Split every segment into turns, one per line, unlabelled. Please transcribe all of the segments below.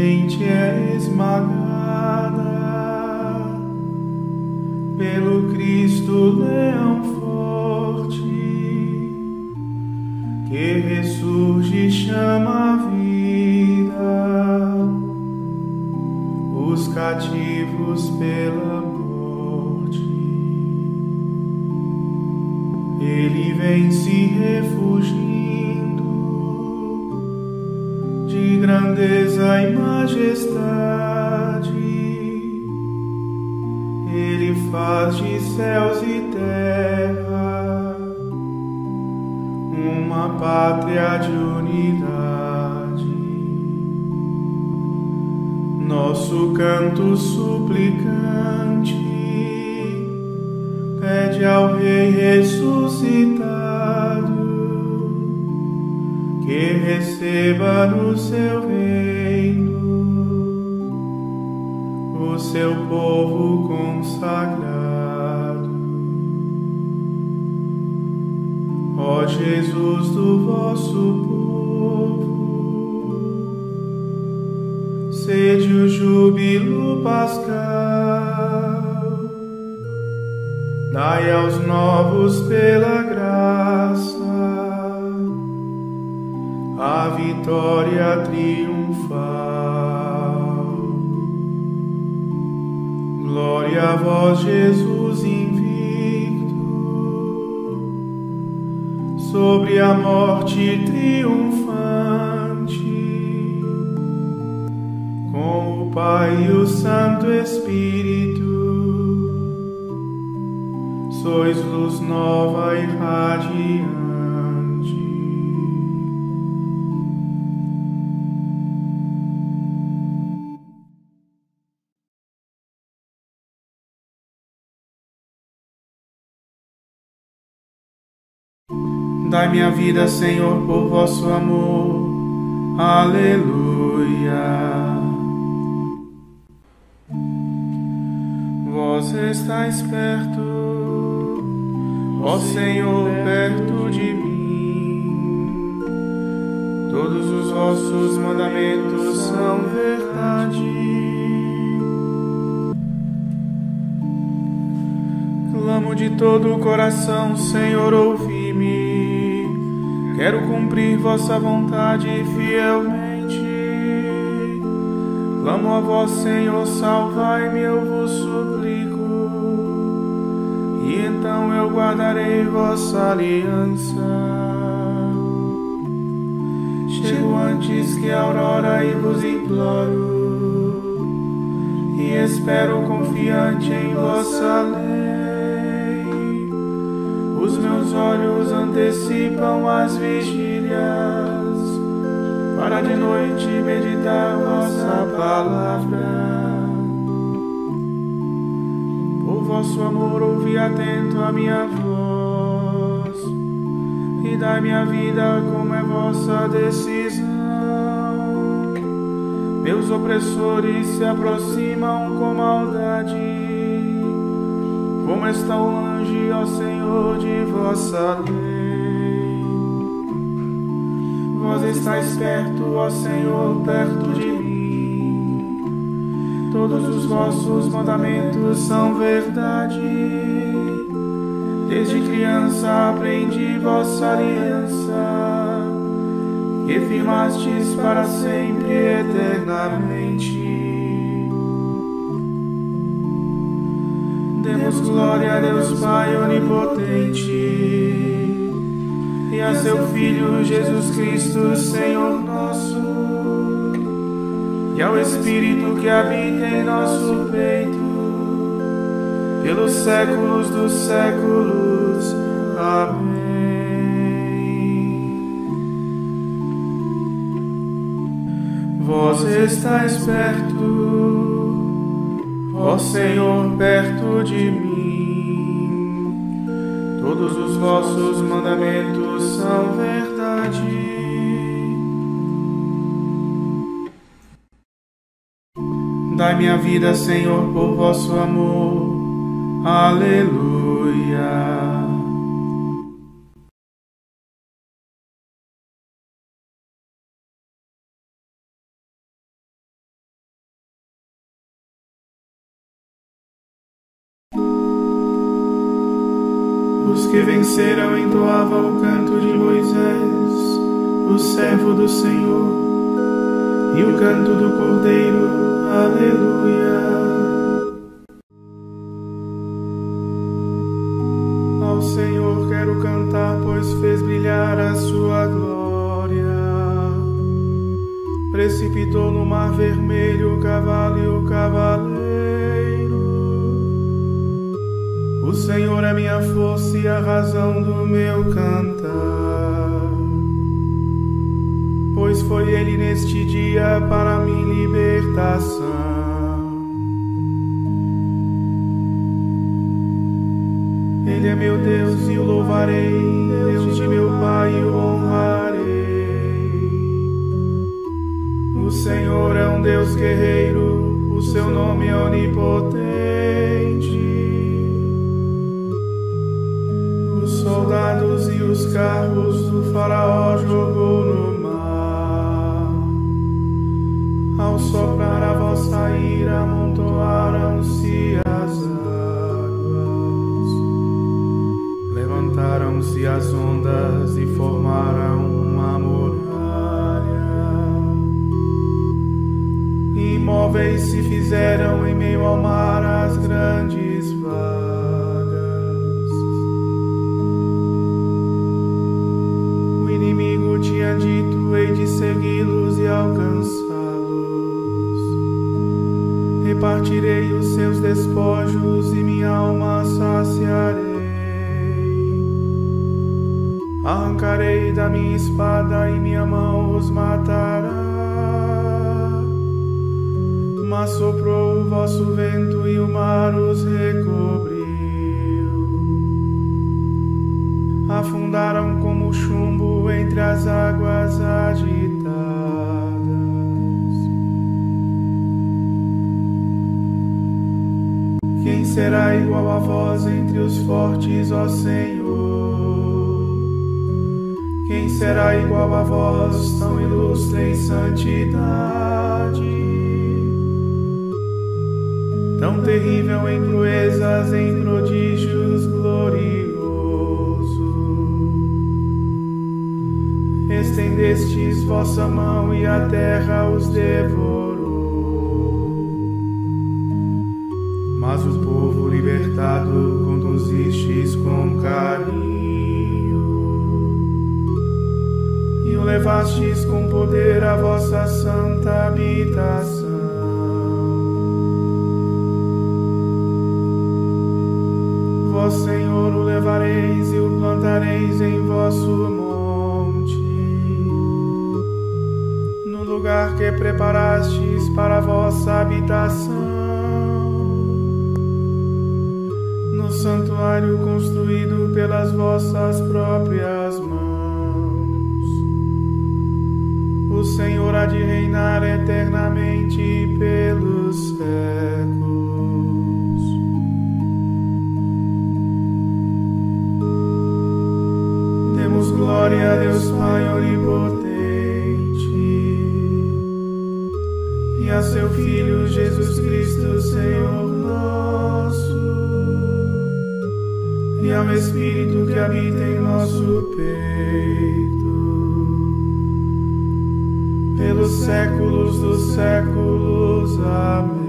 Serpente é esmagada. Pelo Cristo leão forte que ressurge e chama a vida. Os cativos pela morte. Ele vem se refugindo majestade. Ele faz de céus e terra uma pátria de unidade. Nosso canto suplicante pede ao Rei ressuscitado que receba no seu reino seu povo consagrado. Ó Jesus do vosso povo, sede o júbilo pascal, dai aos novos pela graça a vitória triunfal. Glória a vós, Jesus invicto, sobre a morte triunfante, com o Pai e o Santo Espírito, sois luz nova e radiante. Dai minha vida, Senhor, por vosso amor. Aleluia. Vós estáis perto, ó Senhor, perto de mim. Todos os vossos mandamentos são verdade. Clamo de todo o coração, Senhor, ouvi-me. Quero cumprir vossa vontade fielmente. Clamo a vós, Senhor, salvai-me, eu vos suplico. E então eu guardarei vossa aliança. Chego antes que a aurora e vos imploro. E espero confiante em vossa lei. Os meus olhos antecipam as vigílias, para de noite meditar vossa palavra. Por vosso amor, ouvi atento a minha voz, e dai minha vida como é vossa decisão. Meus opressores se aproximam com maldade como está longe, ó Senhor, de vossa lei. Vós estáis perto, ó Senhor, perto de mim. Todos os vossos mandamentos são verdade. Desde criança aprendi vossa aliança. que firmastes para sempre eternamente. Demos glória a Deus Pai onipotente e a seu Filho Jesus Cristo, Senhor nosso, e ao Espírito que habita em nosso peito, pelos séculos dos séculos. Amém. Vós estáis perto, ó Senhor, perto de mim. Todos os vossos mandamentos são verdade. Dai minha vida, Senhor, por vosso amor. Aleluia. Venceram entoavam o canto de Moisés, o servo do Senhor, e o canto do Cordeiro. Aleluia. Ao Senhor quero cantar, pois fez brilhar a sua glória. Precipitou no mar vermelho a razão do meu cantar. Pois foi Ele neste dia para minha libertação. Ele é meu Deus e o louvarei, Deus de meu Pai o honrarei. O Senhor é um Deus guerreiro, o seu nome é onipotente. Os carros do Faraó jogou no mar. Ao soprar a vossa ira, amontoaram-se as águas. Levantaram-se as ondas e formaram uma muralha. Imóveis se fizeram em meio ao mar as grandes Repartirei os seus despojos e minha alma saciarei. Arrancarei da minha espada e minha mão os matará. Mas soprou o vosso vento e o mar os recobriu. Será igual a vós entre os fortes, ó Senhor? Quem será igual a vós, tão ilustre em santidade? Tão terrível em proezas, em prodígios gloriosos. estendestes vossa mão e a terra os devorou. Com poder à vossa santa habitação. Vós, Senhor, o levareis e o plantareis em vosso lugar que preparastes para a vossa habitação, no santuário construído pelas vossas próprias Espírito que habita em nosso peito, séculos dos séculos. Amém.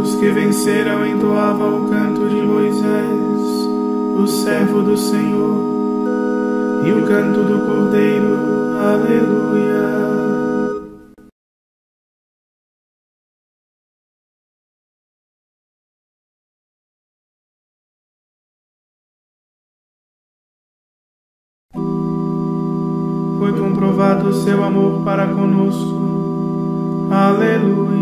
Os que venceram entoavam o canto de Moisés, o servo do Senhor, e o canto do Cordeiro. Aleluia. Seu amor para conosco. Aleluia.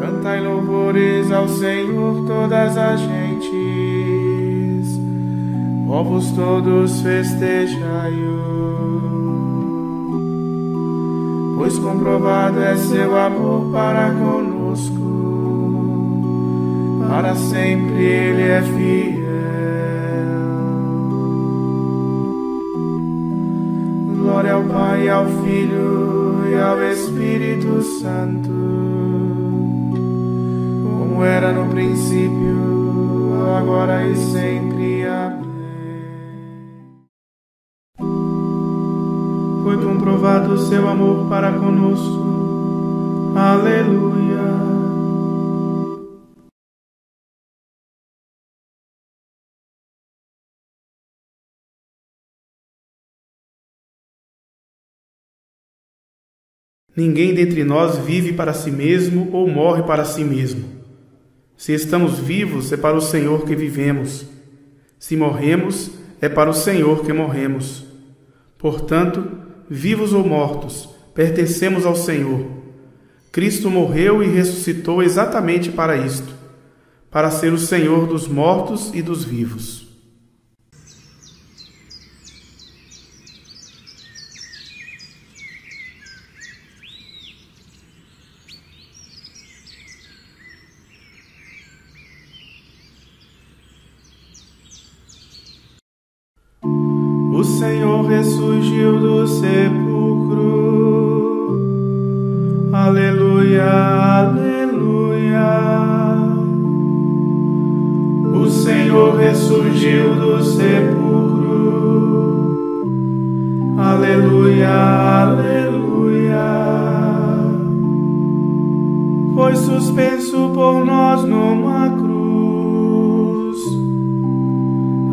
Cantai louvores ao Senhor todas as gentes, povos todos festejai-o, pois comprovado é seu amor para conosco, para sempre ele é fiel. Pai, ao Filho e ao Espírito Santo, como era no princípio, agora e sempre. Amém. Foi comprovado o seu amor para conosco. Aleluia. Ninguém dentre nós vive para si mesmo ou morre para si mesmo. Se estamos vivos, é para o Senhor que vivemos. Se morremos, é para o Senhor que morremos. Portanto, vivos ou mortos, pertencemos ao Senhor. Cristo morreu e ressuscitou exatamente para isto, para ser o Senhor dos mortos e dos vivos. Foi suspenso por nós numa cruz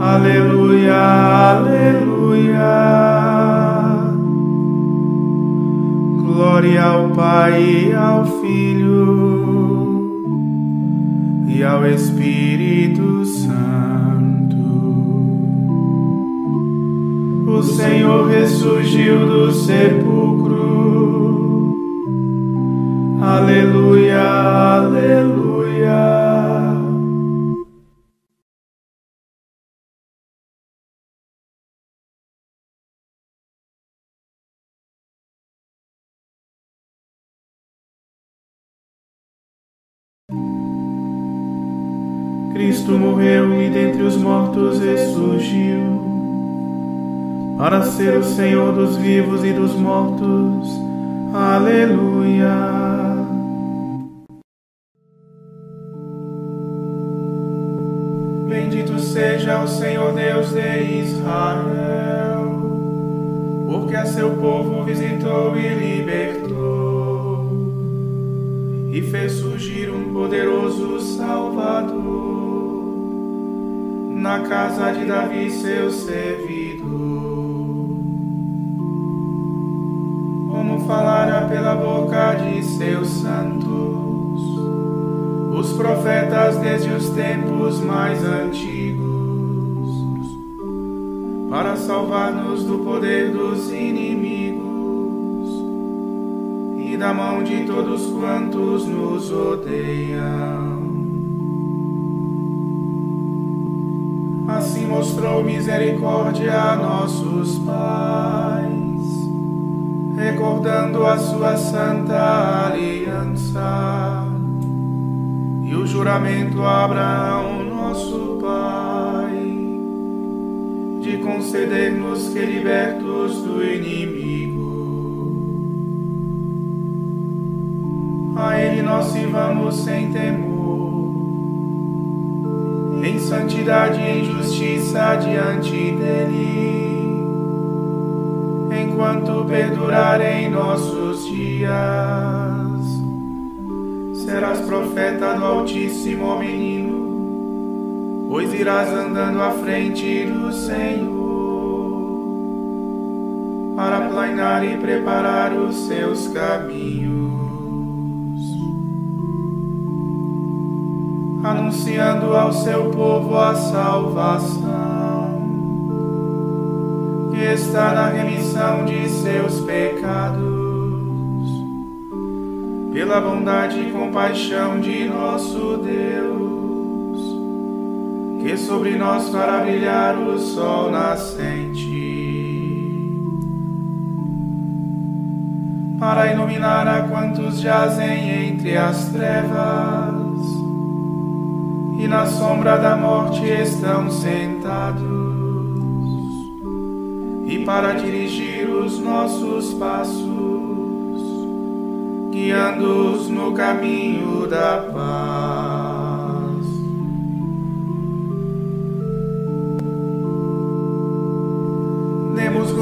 Aleluia, aleluia. Glória ao Pai e ao Filho e ao Espírito Santo. O Senhor ressurgiu do sepulcro. Aleluia, aleluia. Cristo morreu e dentre os mortos ressurgiu, para ser o Senhor dos vivos e dos mortos. Aleluia. Seja o Senhor Deus de Israel, porque a seu povo visitou e libertou, e fez surgir um poderoso Salvador na casa de Davi, seu servidor. Como falara pela boca de seus santos, os profetas desde os tempos mais antigos, para salvar-nos do poder dos inimigos e da mão de todos quantos nos odeiam. Assim mostrou misericórdia a nossos pais, recordando a sua santa aliança e o juramento a Abraão, nosso pai, de conceder-nos que libertos do inimigo, a ele nós sirvamos sem temor santidade e em justiça diante dele, enquanto perdurarem nossos dias. Serás profeta do Altíssimo menino, pois irás andando à frente do Senhor para planear e preparar os seus caminhos. anunciando ao seu povo a salvação, que está na remissão de seus pecados, pela bondade e compaixão de nosso Deus, que sobre nós fará brilhar o sol nascente. Para iluminar a quantos jazem entre as trevas, e na sombra da morte estão sentados, e para dirigir os nossos passos, guiando-os no caminho da paz.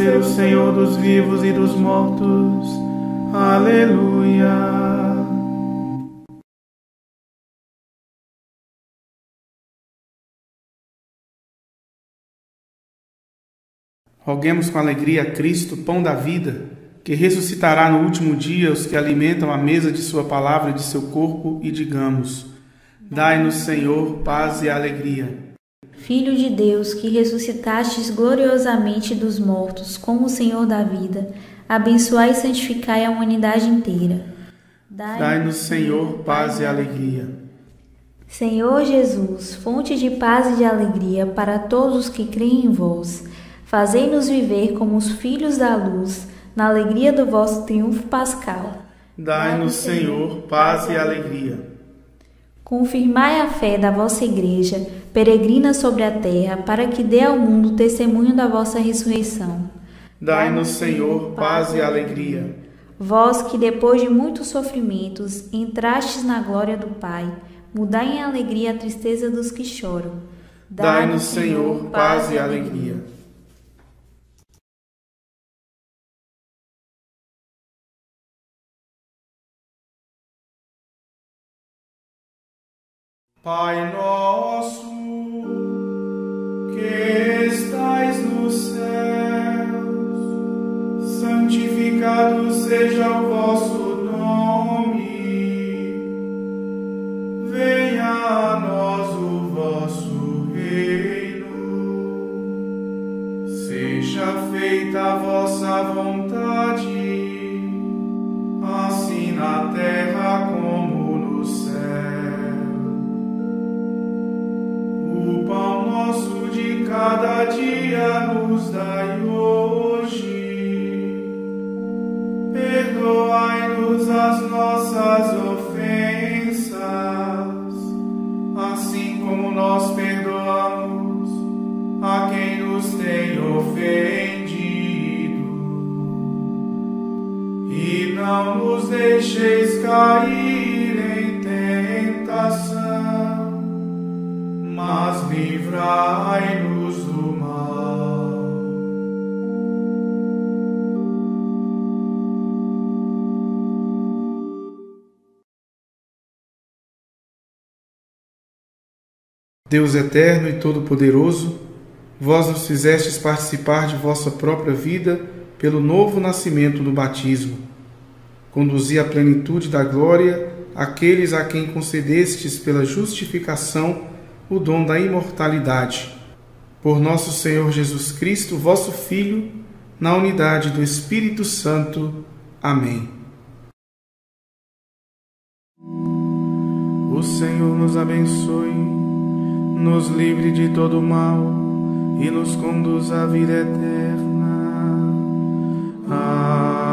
Ser o Senhor dos vivos e dos mortos. Aleluia.
Roguemos com alegria a Cristo, pão da vida, que ressuscitará no último dia os que alimentam a mesa de Sua palavra e de seu corpo, e digamos: Dai-nos, Senhor, paz e alegria.
Filho de Deus, que ressuscitastes gloriosamente dos mortos como o Senhor da vida, abençoai e santificai a humanidade inteira.
Dai-nos, Senhor, paz e alegria.
Senhor Jesus, fonte de paz e de alegria para todos os que creem em vós, fazei-nos viver como os filhos da luz, na alegria do vosso triunfo pascal.
Dai-nos, Senhor, paz e alegria.
Confirmai a fé da vossa Igreja, peregrina sobre a terra, para que dê ao mundo testemunho da vossa ressurreição.
Dai-nos, Senhor, paz e alegria.
Vós que, depois de muitos sofrimentos, entrastes na glória do Pai, mudai em alegria a tristeza dos que choram.
Dai-nos, Senhor, paz e alegria. Pai nostrum, deixeis cair em tentação, mas livrai-nos Deus eterno e todo-poderoso, vós nos fizestes participar de vossa própria vida pelo novo nascimento no batismo. Conduzi à plenitude da glória aqueles a quem concedestes pela justificação o dom da imortalidade.
por nosso Senhor Jesus Cristo, vosso Filho, na unidade do Espírito Santo. Amém. O Senhor nos abençoe, nos livre de todo mal e nos conduz à vida eterna. Amém.